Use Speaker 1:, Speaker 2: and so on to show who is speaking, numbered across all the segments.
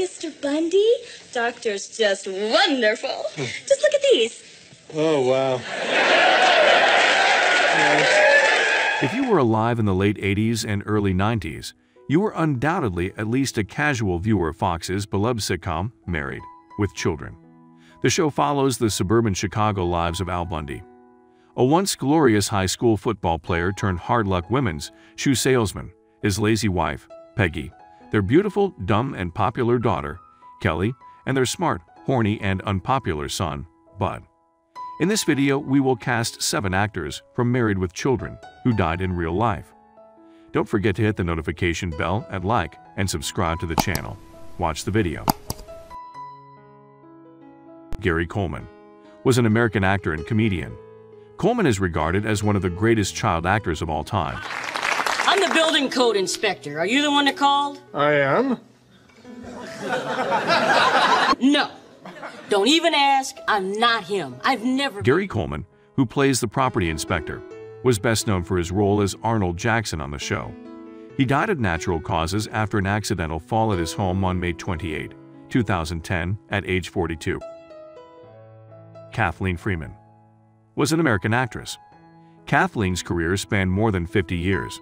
Speaker 1: Mr. Bundy. Doctor's just wonderful. just look at these.
Speaker 2: Oh, wow.
Speaker 3: If you were alive in the late 80s and early 90s, you were undoubtedly at least a casual viewer of Fox's beloved sitcom, Married, with Children. The show follows the suburban Chicago lives of Al Bundy, a once glorious high school football player turned hard luck women's shoe salesman, his lazy wife, Peggy, their beautiful, dumb, and popular daughter, Kelly, and their smart, horny, and unpopular son, Bud. In this video, we will cast seven actors from Married with Children who died in real life. Don't forget to hit the notification bell and like and subscribe to the channel. Watch the video. Gary Coleman was an American actor and comedian. Coleman is regarded as one of the greatest child actors of all time.
Speaker 4: I'm the building code inspector. Are you the one that called?
Speaker 2: I am?
Speaker 4: No. Don't even ask. I'm not him. I've never.
Speaker 3: Gary Coleman, who plays the property inspector, was best known for his role as Arnold Jackson on the show. He died of natural causes after an accidental fall at his home on May 28, 2010, at age 42. Kathleen Freeman was an American actress. Kathleen's career spanned more than 50 years.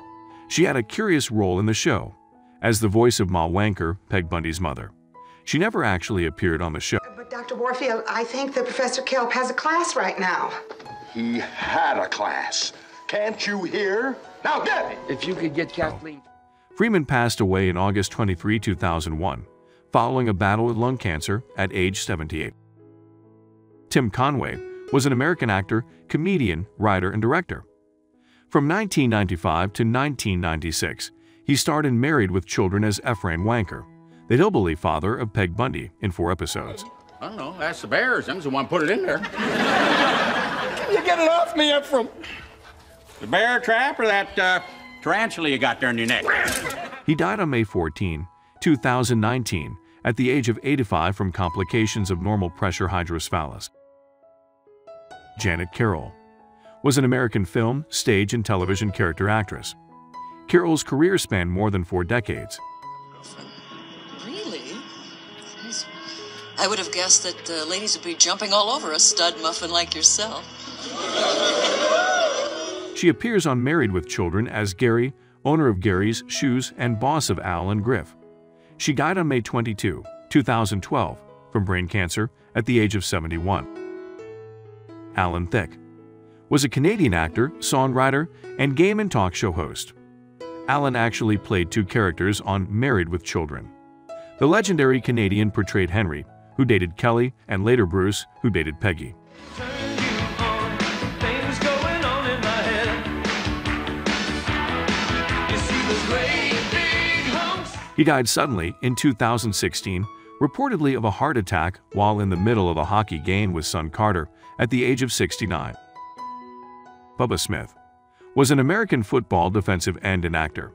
Speaker 3: She had a curious role in the show as the voice of Ma Wanker, Peg Bundy's mother. She never actually appeared on the show.
Speaker 5: But Dr. Warfield, I think that Professor Kelp has a class right now.
Speaker 6: He had a class. Can't you hear? Now get it!
Speaker 7: If you could get Kathleen. Oh.
Speaker 3: Freeman passed away in August 23, 2001, following a battle with lung cancer at age 78. Tim Conway was an American actor, comedian, writer, and director. From 1995 to 1996, he starred in Married with Children as Ephraim Wanker, the hillbilly father of Peg Bundy, in four episodes.
Speaker 8: I don't know. That's the Bears. Them's the one put it in there.
Speaker 2: Can you get it off me, Ephraim.
Speaker 8: The bear trap or that uh, tarantula you got there in your neck?
Speaker 3: He died on May 14, 2019, at the age of 85 from complications of normal pressure hydrocephalus. Janet Carroll was an American film, stage, and television character actress. Carroll's career spanned more than four decades.
Speaker 9: Really? I would have guessed that uh, ladies would be jumping all over a stud muffin like yourself.
Speaker 3: She appears on Married with Children as Gary, owner of Gary's Shoes and boss of Al and Griff. She died on May 22, 2012, from brain cancer at the age of 71. Alan Thicke was a Canadian actor, songwriter, and game and talk show host. Alan actually played two characters on Married with Children. The legendary Canadian portrayed Henry, who dated Kelly, and later Bruce, who dated Peggy. He died suddenly in 2016, reportedly of a heart attack while in the middle of a hockey game with son Carter at the age of 69. Bubba Smith was an American football defensive end and an actor.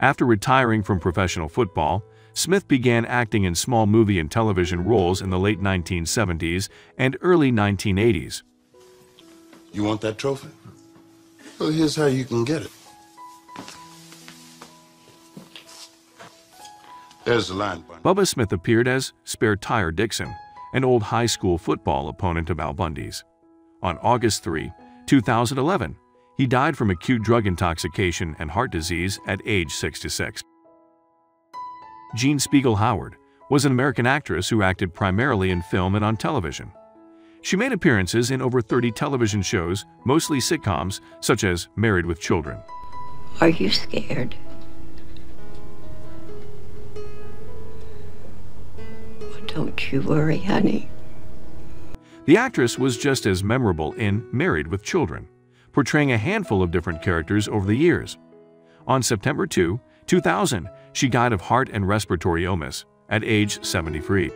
Speaker 3: After retiring from professional football, Smith began acting in small movie and television roles in the late 1970s and early 1980s.
Speaker 6: You want that trophy? Well, here's how you can get it. There's the line, Bundy.
Speaker 3: Bubba Smith appeared as Spare Tire Dixon, an old high school football opponent of Al Bundy's. On August 3, 2011, he died from acute drug intoxication and heart disease at age 66. Jean Speegle Howard was an American actress who acted primarily in film and on television. She made appearances in over 30 television shows, mostly sitcoms, such as Married with Children.
Speaker 10: Are you scared? Well, don't you worry, honey.
Speaker 3: The actress was just as memorable in Married with Children, portraying a handful of different characters over the years. On September 2, 2000, she died of heart and respiratory illness at age 73.